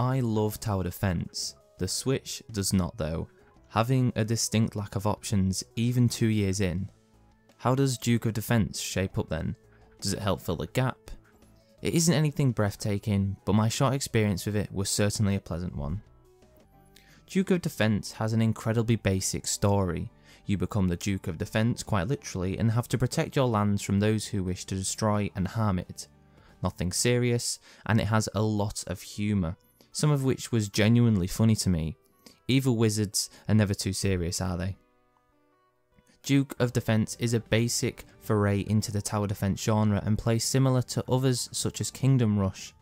I love tower defense. The Switch does not though, having a distinct lack of options even two years in. How does Duke of Defense shape up then? Does it help fill the gap? It isn't anything breathtaking, but my short experience with it was certainly a pleasant one. Duke of Defense has an incredibly basic story. You become the Duke of Defense quite literally and have to protect your lands from those who wish to destroy and harm it. Nothing serious, and it has a lot of humour, some of which was genuinely funny to me. Evil wizards are never too serious, are they? Duke of Defense is a basic foray into the tower defense genre and plays similar to others such as Kingdom Rush.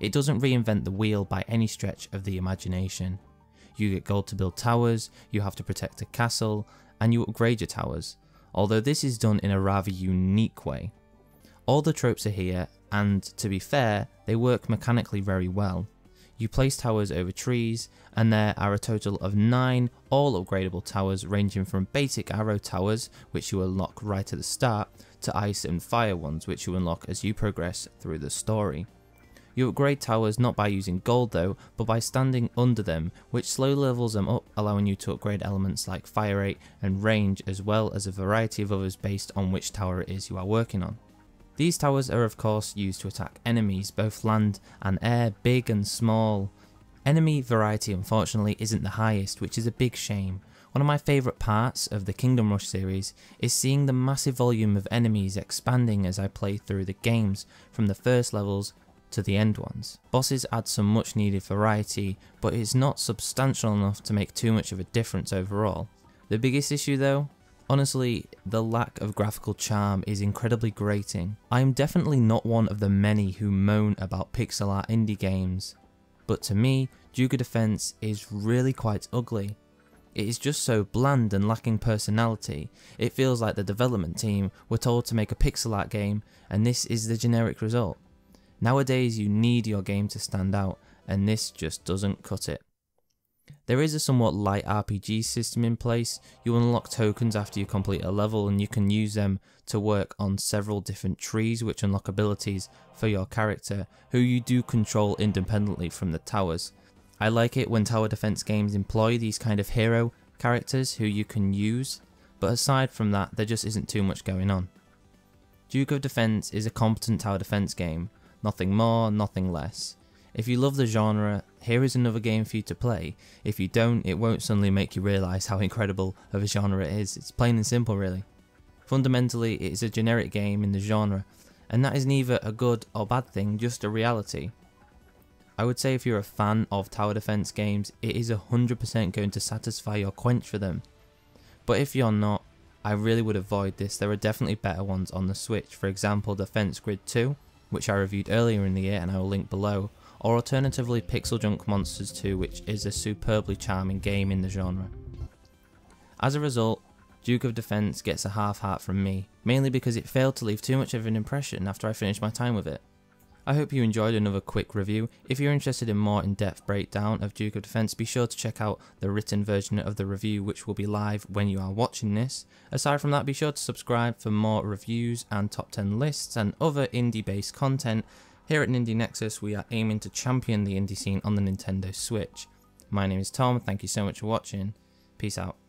It doesn't reinvent the wheel by any stretch of the imagination. You get gold to build towers, you have to protect a castle, and you upgrade your towers, although this is done in a rather unique way. All the tropes are here, and to be fair, they work mechanically very well. You place towers over trees, and there are a total of 9 all upgradable towers ranging from basic arrow towers, which you unlock right at the start, to ice and fire ones, which you unlock as you progress through the story. You upgrade towers not by using gold though, but by standing under them, which slowly levels them up, allowing you to upgrade elements like fire rate and range, as well as a variety of others based on which tower it is you are working on. These towers are of course used to attack enemies, both land and air, big and small. Enemy variety unfortunately isn't the highest, which is a big shame. One of my favourite parts of the Kingdom Rush series is seeing the massive volume of enemies expanding as I play through the games, from the first levels to the end ones. Bosses add some much needed variety, but it's not substantial enough to make too much of a difference overall. The biggest issue though Honestly, the lack of graphical charm is incredibly grating. I am definitely not one of the many who moan about pixel art indie games, but to me, of Defense is really quite ugly. It is just so bland and lacking personality, it feels like the development team were told to make a pixel art game and this is the generic result. Nowadays you need your game to stand out and this just doesn't cut it. There is a somewhat light RPG system in place, you unlock tokens after you complete a level and you can use them to work on several different trees which unlock abilities for your character who you do control independently from the towers. I like it when tower defense games employ these kind of hero characters who you can use, but aside from that there just isn't too much going on. Duke of Defense is a competent tower defense game, nothing more, nothing less. If you love the genre, here is another game for you to play. If you don't, it won't suddenly make you realise how incredible of a genre it is. It's plain and simple really. Fundamentally, it is a generic game in the genre, and that is neither a good or bad thing, just a reality. I would say if you're a fan of tower defense games, it is 100% going to satisfy your quench for them. But if you're not, I really would avoid this, there are definitely better ones on the Switch, for example Defense Grid 2, which I reviewed earlier in the year and I will link below, or alternatively PixelJunk Monsters 2 which is a superbly charming game in the genre. As a result, Duke of Defense gets a half heart from me, mainly because it failed to leave too much of an impression after I finished my time with it. I hope you enjoyed another quick review. If you're interested in more in-depth breakdown of Duke of Defense, be sure to check out the written version of the review which will be live when you are watching this. Aside from that, be sure to subscribe for more reviews and top 10 lists and other indie based content here at Nindie Nexus, we are aiming to champion the indie scene on the Nintendo Switch. My name is Tom, thank you so much for watching. Peace out.